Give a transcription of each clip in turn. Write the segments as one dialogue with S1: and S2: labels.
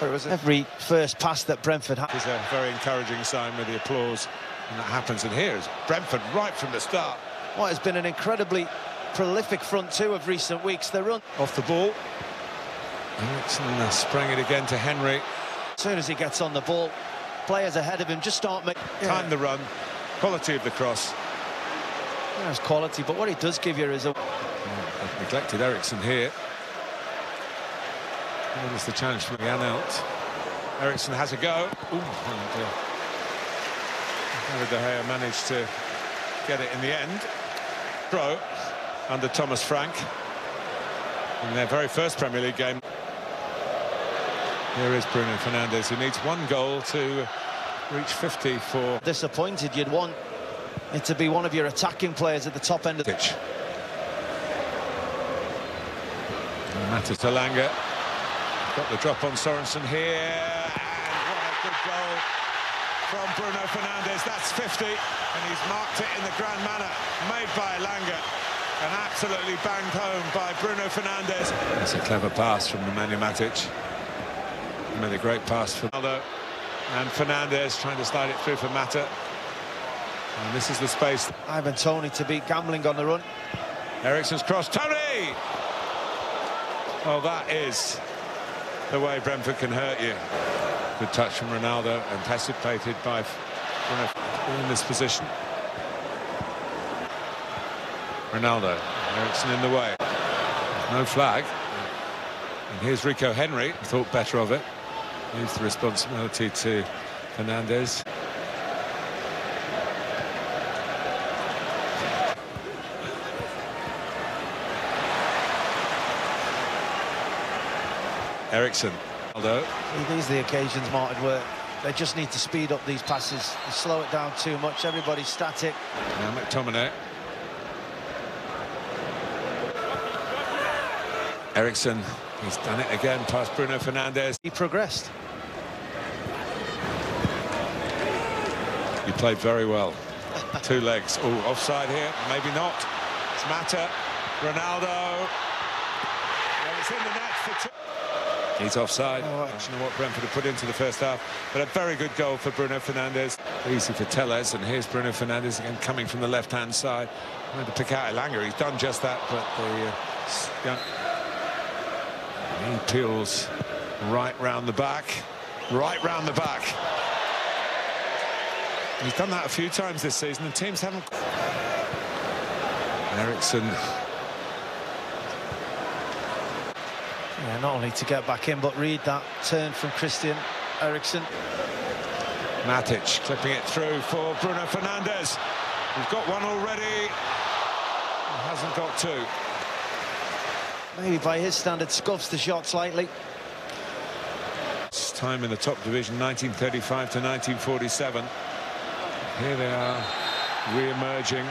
S1: But it every first pass that Brentford had.
S2: It's a very encouraging sign with the applause. And that happens. And here is Brentford right from the start.
S1: What has been an incredibly prolific front two of recent weeks. The run
S2: off the ball. Eriksen uh, sprang it again to Henry.
S1: As soon as he gets on the ball, players ahead of him just start making...
S2: Yeah. Time the run, quality of the cross.
S1: There's quality, but what it does give you is a...
S2: Oh, neglected Eriksen here. There's the challenge from Janelt. Eriksen has a go. Ooh, and, uh, David De Gea managed to get it in the end. Throw under Thomas Frank in their very first Premier League game. Here is Bruno Fernandes, who needs one goal to reach 50 for...
S1: Disappointed, you'd want it to be one of your attacking players at the top end of the
S2: pitch. Matters to Elanga. Got the drop on Sorensen here. And what a good goal from Bruno Fernandes. That's 50. And he's marked it in the grand manner made by Elanga. And absolutely banged home by Bruno Fernandes. That's a clever pass from Nemanja Matic. Made a great pass for Ronaldo. And Fernandes trying to slide it through for Mata. And this is the space.
S1: Ivan Toney to beat gambling on the run.
S2: Eriksen's cross. Toney! Well, that is the way Brentford can hurt you. Good touch from Ronaldo, anticipated by Bruno in this position. Ronaldo, Eriksen in the way. No flag. And here's Rico Henry, thought better of it. Leaves the responsibility to Fernandes. Eriksen.
S1: Although these are the occasions, Martin, where they just need to speed up these passes. They slow it down too much. Everybody's static.
S2: Now McTominay. Eriksen, he's done it again past Bruno Fernandes.
S1: He progressed.
S2: He played very well. Two legs. Oh, offside here. Maybe not. It's Mata. Ronaldo. Well, it's in the net for two. He's offside. Oh, I don't know what Brentford have put into the first half. But a very good goal for Bruno Fernandes. Easy for Telles. And here's Bruno Fernandes again coming from the left-hand side. Trying to pick out Elanga. He's done just that. But the uh, he peels right round the back. Right round the back. He's done that a few times this season. And teams haven't... Eriksen
S1: Yeah, not only to get back in, but read that turn from Christian Eriksen.
S2: Matic clipping it through for Bruno Fernandes. He's got one already. He hasn't got two.
S1: Maybe by his standard, scuffs the shot slightly.
S2: It's time in the top division, 1935 to 1947. Here they are, re-emerging.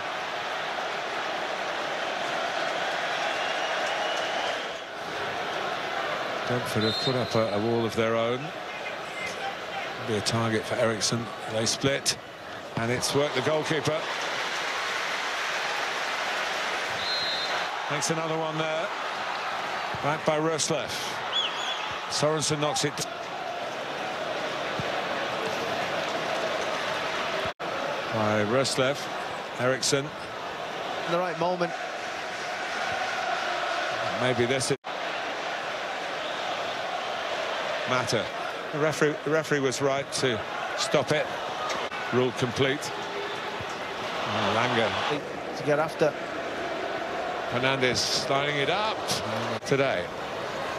S2: Brentford have put up a, a wall of their own. Be a target for Eriksen. They split, and it's worked the goalkeeper. Makes another one there. Back by Roerslev. Sorensen knocks it. By Roerslev. Eriksen.
S1: The right moment.
S2: Maybe this is. Mata. The referee, the referee was right to stop it. Rule complete. Oh, Elanga.
S1: To get after.
S2: Fernandes sliding it up today.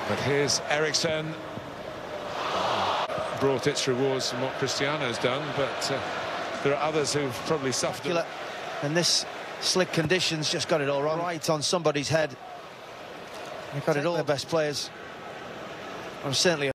S2: But here's Eriksen. Brought its rewards from what Cristiano's done, but uh, there are others who've probably suffered.
S1: And this slick conditions just got it all wrong. Right on somebody's head. They've got it all. The best players. I'm certainly